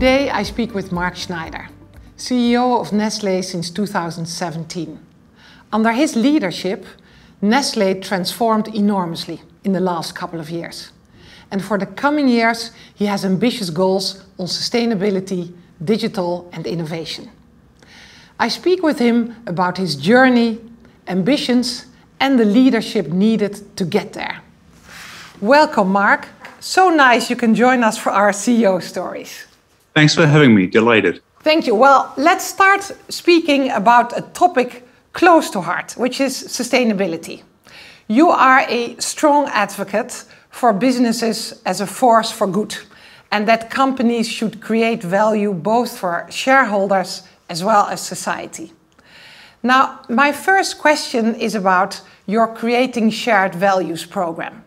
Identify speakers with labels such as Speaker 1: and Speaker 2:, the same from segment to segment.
Speaker 1: Today I speak with Mark Schneider, CEO of Nestlé since 2017. Under his leadership, Nestlé transformed enormously in the last couple of years. And for the coming years, he has ambitious goals on sustainability, digital, and innovation. I speak with him about his journey, ambitions, and the leadership needed to get there. Welcome, Mark. So nice you can join us for our CEO stories.
Speaker 2: Thanks for having me. Delighted.
Speaker 1: Thank you. Well, let's start speaking about a topic close to heart, which is sustainability. You are a strong advocate for businesses as a force for good and that companies should create value both for shareholders as well as society. Now, my first question is about your Creating Shared Values program.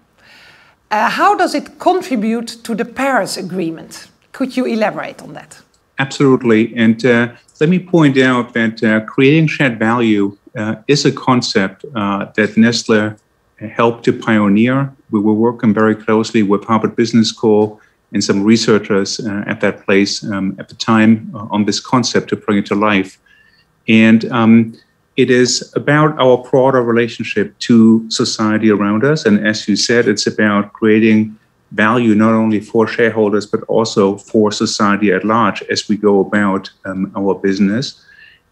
Speaker 1: Uh, how does it contribute to the Paris Agreement? Could you elaborate on that?
Speaker 2: Absolutely. And uh, let me point out that uh, creating shared value uh, is a concept uh, that Nestle helped to pioneer. We were working very closely with Harvard Business School and some researchers uh, at that place um, at the time uh, on this concept to bring it to life. And um, it is about our broader relationship to society around us. And as you said, it's about creating value not only for shareholders, but also for society at large as we go about um, our business.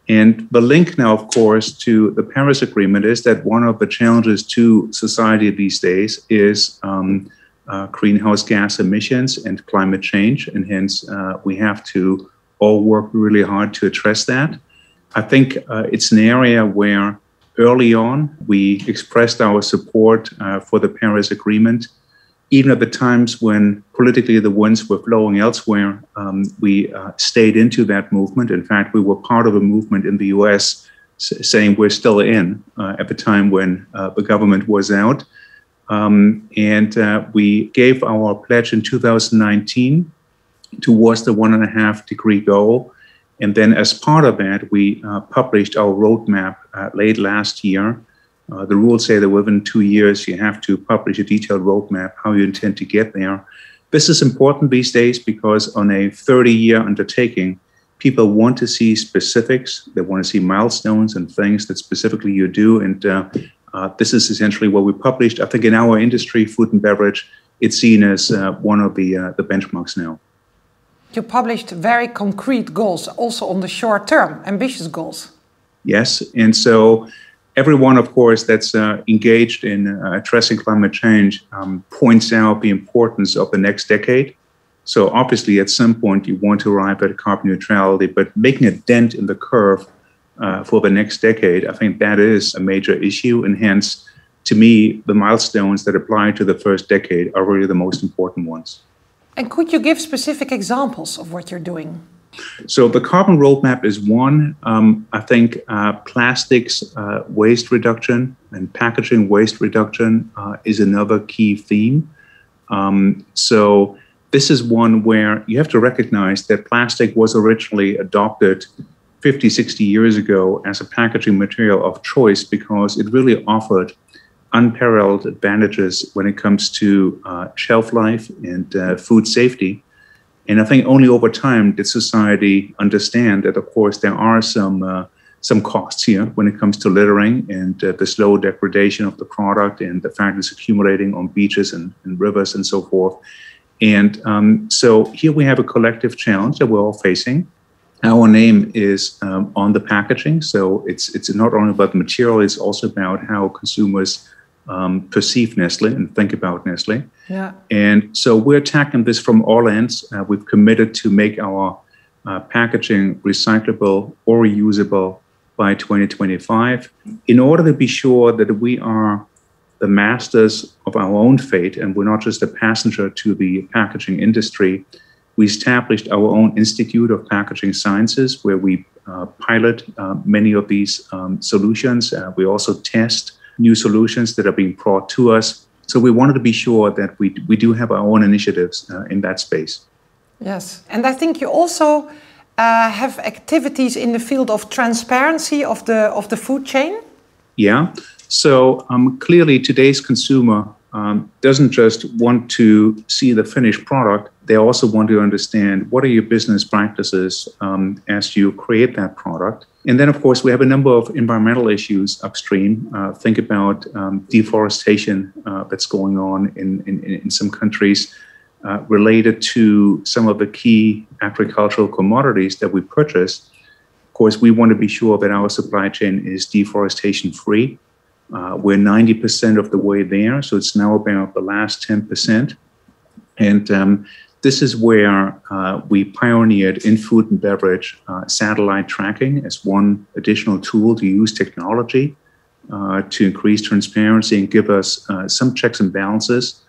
Speaker 2: And the link now, of course, to the Paris Agreement is that one of the challenges to society these days is um, uh, greenhouse gas emissions and climate change. And hence, uh, we have to all work really hard to address that. I think uh, it's an area where early on we expressed our support uh, for the Paris Agreement. Even at the times when politically the winds were blowing elsewhere, um, we uh, stayed into that movement. In fact, we were part of a movement in the US saying we're still in uh, at the time when uh, the government was out. Um, and uh, we gave our pledge in 2019 towards the one and a half degree goal. And then, as part of that, we uh, published our roadmap uh, late last year. Uh, the rules say that within two years, you have to publish a detailed roadmap, how you intend to get there. This is important these days because, on a 30 year undertaking, people want to see specifics. They want to see milestones and things that specifically you do. And uh, uh, this is essentially what we published. I think in our industry, food and beverage, it's seen as uh, one of the, the benchmarks now.
Speaker 1: You published very concrete goals, also on the short term, ambitious goals.
Speaker 2: Yes, and so everyone, of course, that's uh, engaged in uh, addressing climate change um, points out the importance of the next decade. So obviously, at some point, you want to arrive at carbon neutrality, but making a dent in the curve uh, for the next decade, I think that is a major issue, and hence, to me, the milestones that apply to the first decade are really the most important ones.
Speaker 1: And could you give specific examples of what you're doing?
Speaker 2: So the carbon roadmap is one. Um, I think uh, plastics uh, waste reduction and packaging waste reduction uh, is another key theme. Um, so this is one where you have to recognize that plastic was originally adopted 50, 60 years ago as a packaging material of choice because it really offered unparalleled advantages when it comes to uh, shelf life and uh, food safety. And I think only over time did society understand that, of course, there are some uh, some costs here when it comes to littering and uh, the slow degradation of the product and the fact it's accumulating on beaches and, and rivers and so forth. And um, so here we have a collective challenge that we're all facing. Our name is um, on the packaging, so it's it's not only about the material; it's also about how consumers um, perceive Nestle and think about Nestle. Yeah. And so we're tackling this from all ends. Uh, we've committed to make our uh, packaging recyclable or reusable by 2025 in order to be sure that we are the masters of our own fate and we're not just a passenger to the packaging industry. We established our own Institute of Packaging Sciences where we uh, pilot uh, many of these um, solutions. Uh, we also test new solutions that are being brought to us. So we wanted to be sure that we, we do have our own initiatives uh, in that space.
Speaker 1: Yes, and I think you also uh, have activities in the field of transparency of the of the food chain.
Speaker 2: Yeah. So um, clearly, today's consumer um, doesn't just want to see the finished product, they also want to understand what are your business practices um, as you create that product. And then, of course, we have a number of environmental issues upstream. Uh, think about um, deforestation uh, that's going on in, in, in some countries uh, related to some of the key agricultural commodities that we purchase. Of course, we want to be sure that our supply chain is deforestation free. Uh, we're 90% of the way there, so it's now about the last 10%. And um, this is where uh, we pioneered in food and beverage uh, satellite tracking as one additional tool to use technology uh, to increase transparency and give us uh, some checks and balances.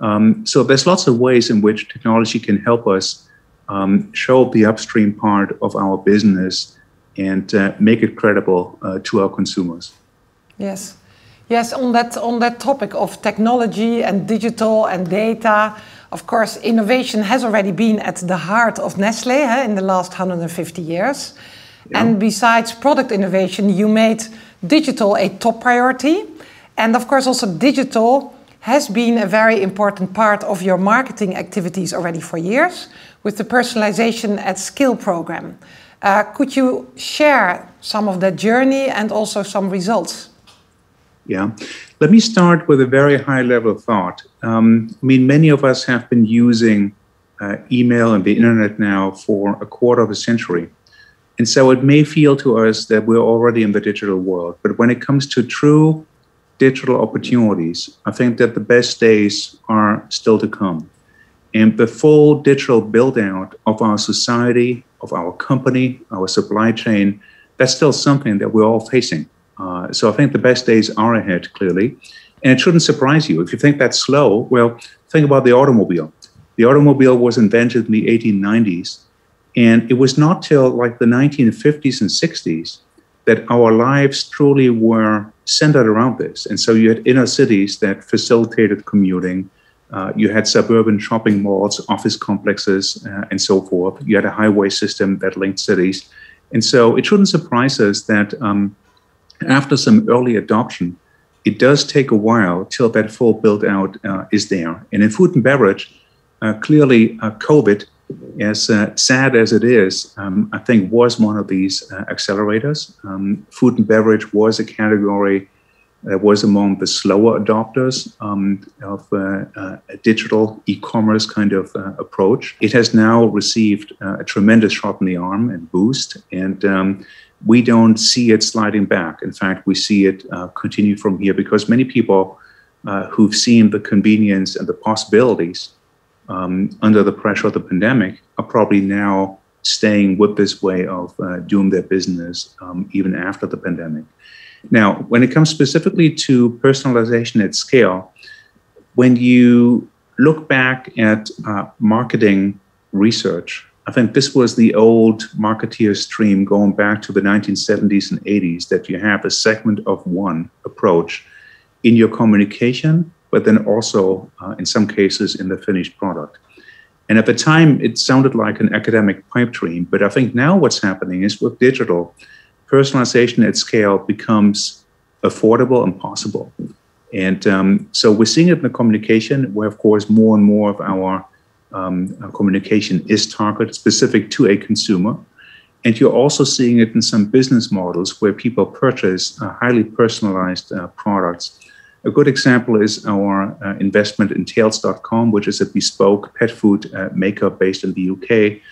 Speaker 2: Um, so there's lots of ways in which technology can help us um, show the upstream part of our business and uh, make it credible to our consumers.
Speaker 1: Yes. Yes, on that, on that topic of technology and digital and data, of course, innovation has already been at the heart of Nestle in the last 150 years. Yeah. And besides product innovation, you made digital a top priority. And of course, also digital has been a very important part of your marketing activities already for years with the Personalization at Scale program. Uh, could you share some of that journey and also some results?
Speaker 2: Yeah. Let me start with a very high level thought. Um, I mean, many of us have been using uh, email and the internet now for a quarter of a century. And so it may feel to us that we're already in the digital world. But when it comes to true digital opportunities, I think that the best days are still to come. And the full digital build out of our society, of our company, our supply chain, that's still something that we're all facing. Uh, so I think the best days are ahead, clearly. And it shouldn't surprise you. If you think that's slow, well, think about the automobile. The automobile was invented in the 1890s. And it was not till like the 1950s and 60s that our lives truly were centered around this. And so you had inner cities that facilitated commuting. Uh, you had suburban shopping malls, office complexes, uh, and so forth. You had a highway system that linked cities. And so it shouldn't surprise us that um, after some early adoption, it does take a while till that full build out uh, is there. And in food and beverage, uh, clearly uh, COVID, as uh, sad as it is, um, I think was one of these uh, accelerators. Um, food and beverage was a category that was among the slower adopters um, of uh, a digital e-commerce kind of approach. It has now received a tremendous shot in the arm and boost, and um, we don't see it sliding back. In fact, we see it uh, continue from here because many people uh, who've seen the convenience and the possibilities um, under the pressure of the pandemic are probably now staying with this way of uh, doing their business um, even after the pandemic. Now, when it comes specifically to personalization at scale, when you look back at uh, marketing research, I think this was the old marketeer stream going back to the 1970s and 80s that you have a segment of one approach in your communication, but then also uh, in some cases in the finished product. And at the time, it sounded like an academic pipe dream, but I think now what's happening is with digital, personalization at scale becomes affordable and possible. And um, so we're seeing it in the communication, where, of course, more and more of our um, uh, communication is targeted specific to a consumer. And you're also seeing it in some business models where people purchase uh, highly personalized uh, products. A good example is our uh, investment in Tails.com, which is a bespoke pet food uh, maker based in the UK.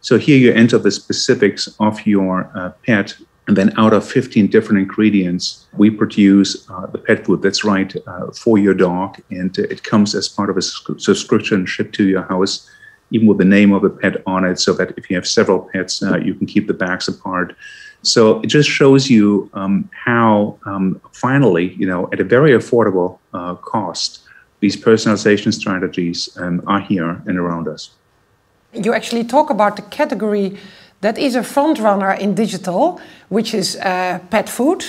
Speaker 2: So here you enter the specifics of your uh, pet and then out of 15 different ingredients, we produce uh, the pet food that's right uh, for your dog. And it comes as part of a subscription shipped to your house, even with the name of the pet on it, so that if you have several pets, uh, you can keep the bags apart. So it just shows you um, how um, finally, you know, at a very affordable uh, cost, these personalization strategies um, are here and around us.
Speaker 1: You actually talk about the category that is a front runner in digital, which is uh, pet food.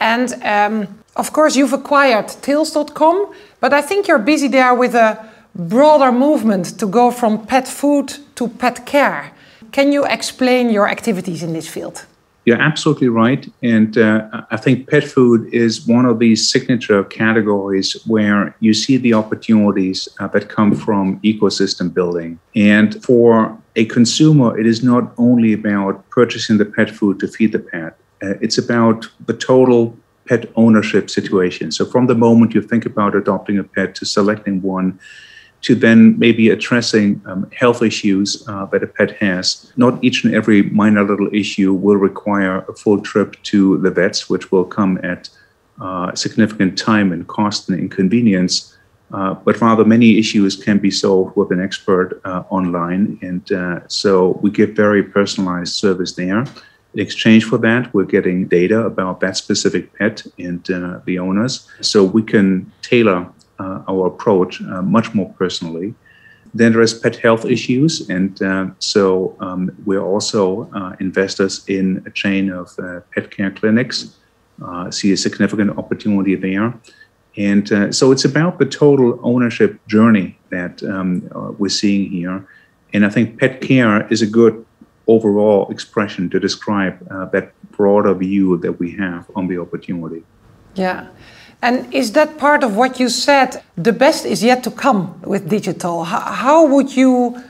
Speaker 1: And um, of course, you've acquired Tails.com, but I think you're busy there with a broader movement to go from pet food to pet care. Can you explain your activities in this field?
Speaker 2: You're absolutely right. And uh, I think pet food is one of these signature categories where you see the opportunities uh, that come from ecosystem building. And for a consumer, it is not only about purchasing the pet food to feed the pet, uh, it's about the total pet ownership situation. So from the moment you think about adopting a pet to selecting one, to then maybe addressing um, health issues uh, that a pet has. Not each and every minor little issue will require a full trip to the vets, which will come at uh, significant time and cost and inconvenience. Uh, but rather, many issues can be solved with an expert uh, online. And uh, so we give very personalized service there. In exchange for that, we're getting data about that specific pet and uh, the owners. So we can tailor our approach uh, much more personally. Then there is pet health issues, and uh, so um, we're also investors in a chain of pet care clinics. see a significant opportunity there. And uh, so it's about the total ownership journey that um, uh, we're seeing here. And I think pet care is a good overall expression to describe uh, that broader view that we have on the opportunity.
Speaker 1: Yeah. And is that part of what you said? The best is yet to come with digital. How, how would you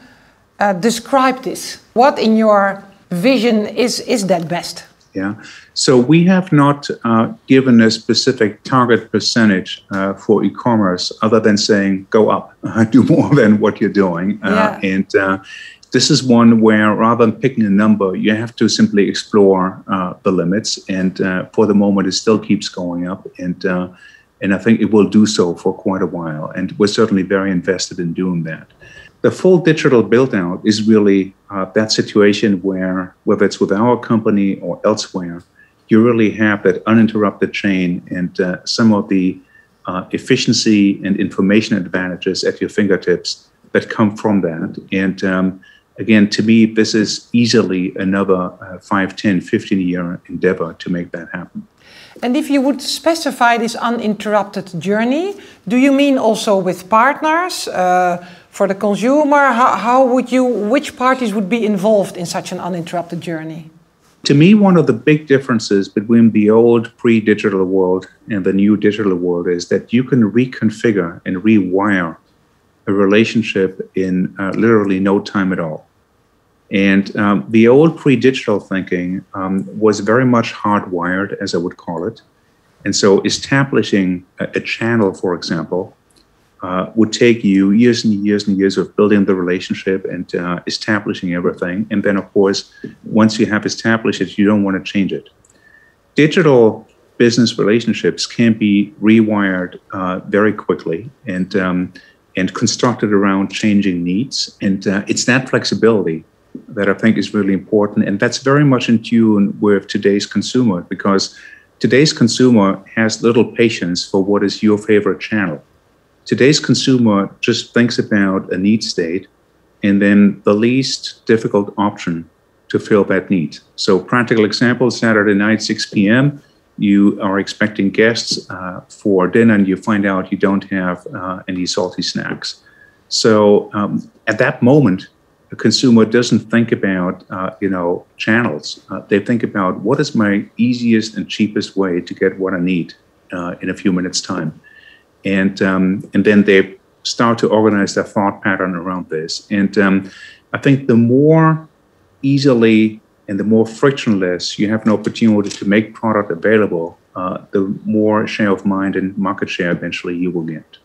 Speaker 1: uh, describe this? What in your vision is, is that best?
Speaker 2: Yeah. So we have not uh, given a specific target percentage uh, for e-commerce, other than saying go up, do more than what you're doing, uh, yeah. and uh, this is one where rather than picking a number, you have to simply explore uh, the limits. And uh, for the moment, it still keeps going up. And, uh, and I think it will do so for quite a while. And we're certainly very invested in doing that. The full digital build out is really uh, that situation where, whether it's with our company or elsewhere, you really have that uninterrupted chain and uh, some of the uh, efficiency and information advantages at your fingertips that come from that. And um, again, to me, this is easily another uh, 5, 10, 15 year endeavor to make that happen.
Speaker 1: And if you would specify this uninterrupted journey, do you mean also with partners uh, for the consumer? How, how would you, which parties would be involved in such an uninterrupted journey?
Speaker 2: To me, one of the big differences between the old pre digital world and the new digital world is that you can reconfigure and rewire a relationship in uh, literally no time at all. And um, the old pre digital thinking um, was very much hardwired, as I would call it. And so establishing a, a channel, for example, uh, would take you years and years and years of building the relationship and uh, establishing everything. And then, of course, once you have established it, you don't want to change it. Digital business relationships can be rewired uh, very quickly and um, and constructed around changing needs. And uh, it's that flexibility that I think is really important. And that's very much in tune with today's consumer because today's consumer has little patience for what is your favorite channel. Today's consumer just thinks about a need state and then the least difficult option to fill that need. So, practical example Saturday night, 6 p.m., you are expecting guests uh, for dinner and you find out you don't have uh, any salty snacks. So, um, at that moment, a consumer doesn't think about uh, you know channels. Uh, they think about what is my easiest and cheapest way to get what I need uh, in a few minutes' time, and um, and then they start to organize their thought pattern around this. And um, I think the more easily and the more frictionless you have an opportunity to make product available, uh, the more share of mind and market share eventually you will get.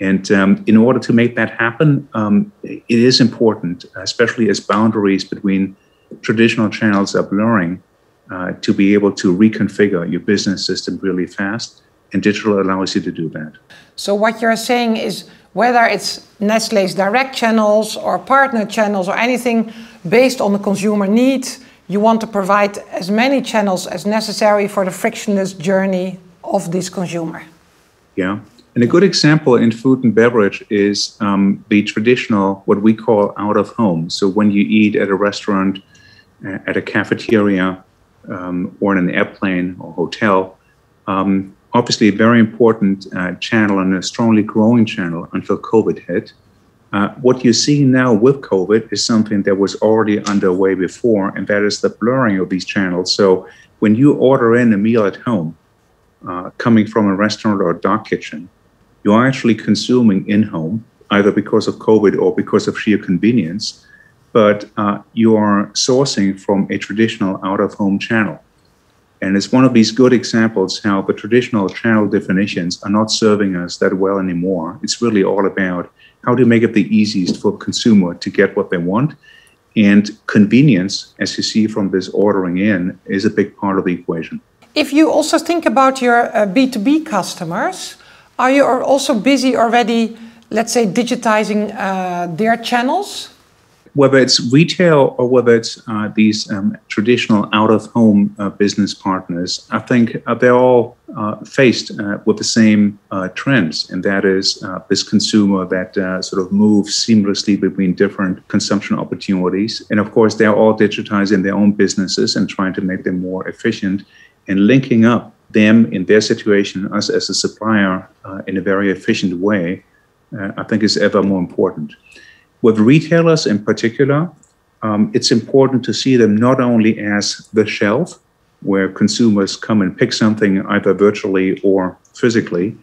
Speaker 2: And um, in order to make that happen, um, it is important, especially as boundaries between traditional channels are blurring, uh, to be able to reconfigure your business system really fast. And digital allows you to do that.
Speaker 1: So, what you're saying is whether it's Nestle's direct channels or partner channels or anything based on the consumer need, you want to provide as many channels as necessary for the frictionless journey of this consumer.
Speaker 2: Yeah, and a good example in food and beverage is um, the traditional, what we call out of home. So when you eat at a restaurant, uh, at a cafeteria, um, or in an airplane or hotel, um, obviously a very important uh, channel and a strongly growing channel until COVID hit. Uh, what you're seeing now with COVID is something that was already underway before, and that is the blurring of these channels. So when you order in a meal at home, uh, coming from a restaurant or a dark kitchen, you are actually consuming in home, either because of COVID or because of sheer convenience, but uh, you are sourcing from a traditional out of home channel. And it's one of these good examples how the traditional channel definitions are not serving us that well anymore. It's really all about how to make it the easiest for consumer to get what they want. And convenience, as you see from this ordering in, is a big part of the equation.
Speaker 1: If you also think about your uh, B2B customers, are you also busy already, let's say, digitizing uh, their channels?
Speaker 2: whether it's retail or whether it's uh, these um, traditional out of home uh, business partners, I think uh, they're all uh, faced uh, with the same trends, and that is this consumer that sort of moves seamlessly between different consumption opportunities. And of course, they're all digitizing their own businesses and trying to make them more efficient and linking up them in their situation, us as a supplier, in a very efficient way, I think is ever more important. With retailers in particular, um, it's important to see them not only as the shelf where consumers come and pick something either virtually or physically,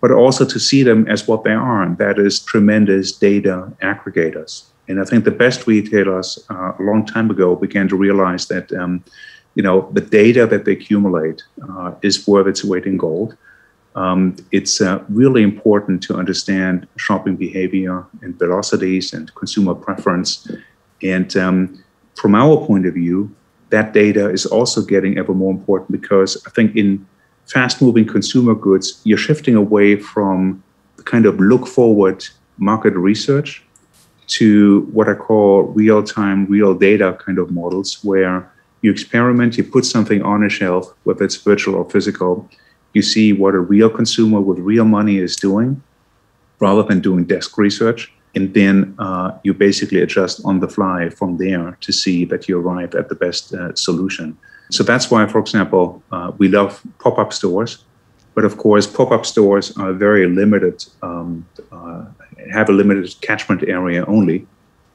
Speaker 2: but also to see them as what they are, and that is tremendous data aggregators. And I think the best retailers uh, a long time ago began to realize that um, you know the data that they accumulate uh, is worth its weight in gold um, it's uh, really important to understand shopping behavior and velocities and consumer preference. And um, from our point of view, that data is also getting ever more important because I think in fast moving consumer goods, you're shifting away from the kind of look forward market research to what I call real time, real data kind of models where you experiment, you put something on a shelf, whether it's virtual or physical, you see what a real consumer with real money is doing rather than doing desk research. And then uh, you basically adjust on the fly from there to see that you arrive at the best uh, solution. So that's why, for example, uh, we love pop up stores. But of course, pop up stores are very limited, um, uh, have a limited catchment area only.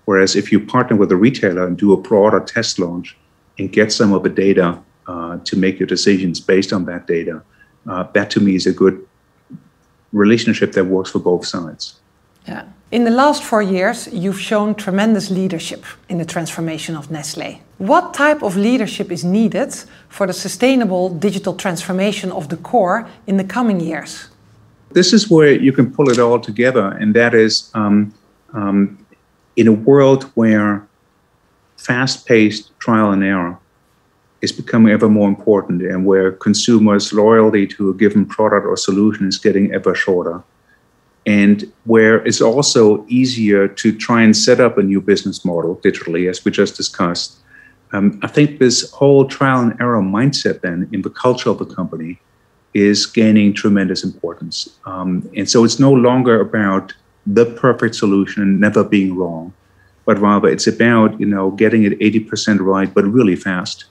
Speaker 2: Whereas if you partner with a retailer and do a broader test launch and get some of the data uh, to make your decisions based on that data, uh, that to me is a good relationship that works for both sides.
Speaker 1: Yeah. In the last four years, you've shown tremendous leadership in the transformation of Nestle. What type of leadership is needed for the sustainable digital transformation of the core in the coming years?
Speaker 2: This is where you can pull it all together, and that is um, um, in a world where fast paced trial and error is becoming ever more important and where consumers' loyalty to a given product or solution is getting ever shorter. And where it's also easier to try and set up a new business model digitally, as we just discussed. Um, I think this whole trial and error mindset, then, in the culture of the company, is gaining tremendous importance. Um, and so it's no longer about the perfect solution and never being wrong, but rather it's about you know getting it 80% right, but really fast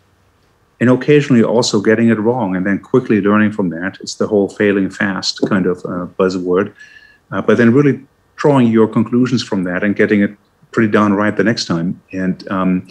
Speaker 2: and occasionally also getting it wrong and then quickly learning from that. It's the whole failing fast kind of uh, buzzword. Uh, but then really drawing your conclusions from that and getting it pretty darn right the next time. And um,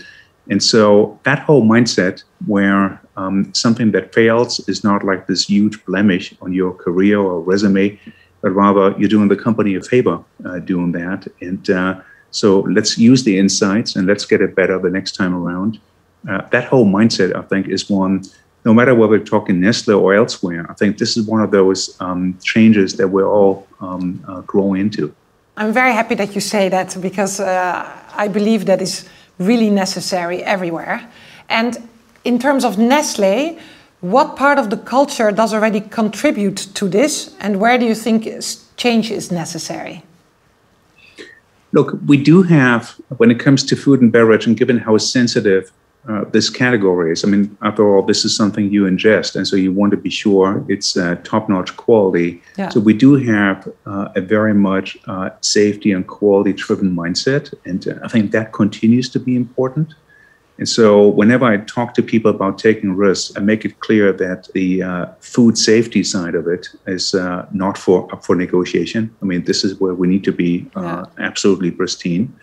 Speaker 2: and so that whole mindset where um, something that fails is not like this huge blemish on your career or resume, but rather you're doing the company a favor uh, doing that. And uh, so let's use the insights and let's get it better the next time around uh, that whole mindset, I think, is one. No matter whether we're talking Nestle or elsewhere, I think this is one of those um, changes that we're all um, uh, growing into.
Speaker 1: I'm very happy that you say that because uh, I believe that is really necessary everywhere. And in terms of Nestle, what part of the culture does already contribute to this, and where do you think change is necessary?
Speaker 2: Look, we do have, when it comes to food and beverage, and given how sensitive uh, this category is. I mean, after all, this is something you ingest, and so you want to be sure it's uh, top-notch quality. Yeah. So we do have uh, a very much uh, safety and quality-driven mindset, and uh, I think that continues to be important. And so, whenever I talk to people about taking risks, I make it clear that the uh, food safety side of it is uh, not for up for negotiation. I mean, this is where we need to be uh, absolutely pristine.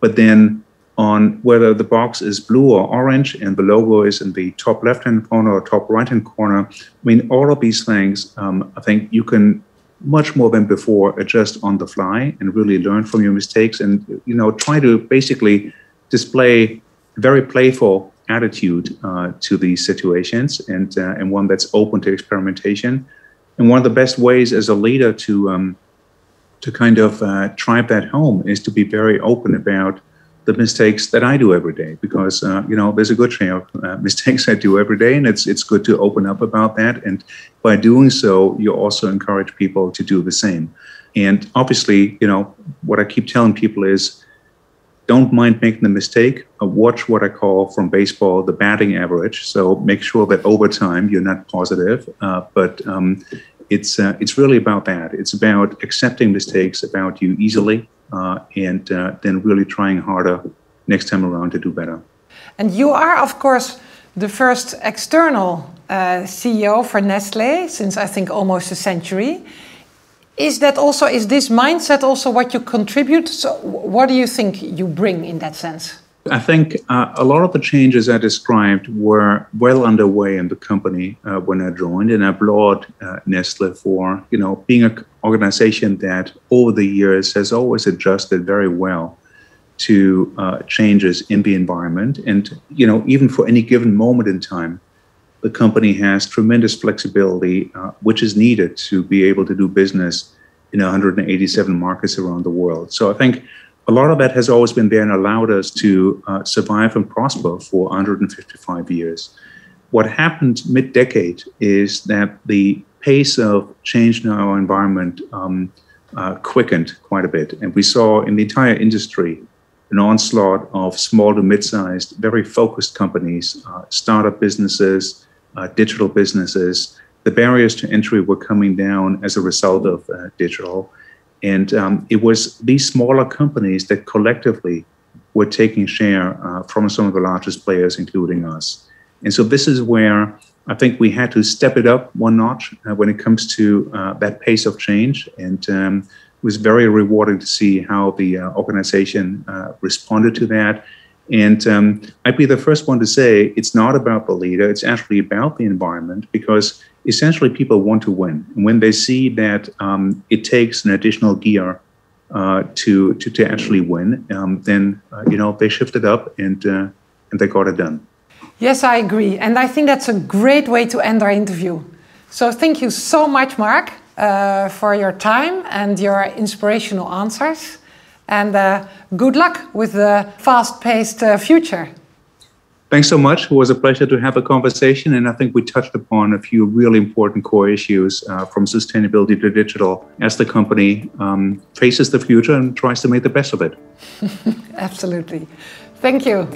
Speaker 2: But then, on whether the box is blue or orange and the logo is in the top left-hand corner or top right-hand corner, I mean, all of these things, um, I think you can much more than before adjust on the fly and really learn from your mistakes and you know try to basically display very playful attitude uh, to these situations and uh, and one that's open to experimentation. And one of the best ways as a leader to um, to kind of uh, drive that home is to be very open about the mistakes that I do every day because uh, you know there's a good share of uh, mistakes I do every day, and it's it's good to open up about that. And by doing so, you also encourage people to do the same. And obviously, you know what I keep telling people is don't mind making the mistake. Watch what I call from baseball the batting average. So make sure that over time you're not positive, uh, but um, it's uh, it's really about that. It's about accepting mistakes about you easily, uh, and uh, then really trying harder next time around to do better.
Speaker 1: And you are, of course, the first external uh, CEO for Nestle since I think almost a century is that also is this mindset also what you contribute? So what do you think you bring in that sense?
Speaker 2: I think uh, a lot of the changes i described were well underway in the company uh, when i joined and i applaud uh, nestle for you know being an organization that over the years has always adjusted very well to uh, changes in the environment and you know even for any given moment in time the company has tremendous flexibility, uh, which is needed to be able to do business in 187 markets around the world. So I think a lot of that has always been there and allowed us to uh, survive and prosper for 155 years. What happened mid decade is that the pace of change in our environment um, uh, quickened quite a bit. And we saw in the entire industry an onslaught of small to mid sized, very focused companies, uh, startup businesses, uh, digital businesses, the barriers to entry were coming down as a result of uh, digital. And um, it was these smaller companies that collectively were taking share uh, from some of the largest players, including us. And so this is where I think we had to step it up one notch uh, when it comes to uh, that pace of change. And um, it was very rewarding to see how the uh, organization responded to that and um, I'd be the first one to say it's not about the leader, it's actually about the environment because essentially people want to win. And when they see that um, it takes an additional gear uh, to, to, to actually win, um, then uh, you know they shifted up and, uh, and they got it done.
Speaker 1: Yes, I agree. And I think that's a great way to end our interview. So thank you so much, Mark, uh, for your time and your inspirational answers. And uh, good luck with the fast paced uh, future.
Speaker 2: Thanks so much. It was a pleasure to have a conversation. And I think we touched upon a few really important core issues uh, from sustainability to digital as the company um, faces the future and tries to make the best of it.
Speaker 1: Absolutely. Thank you.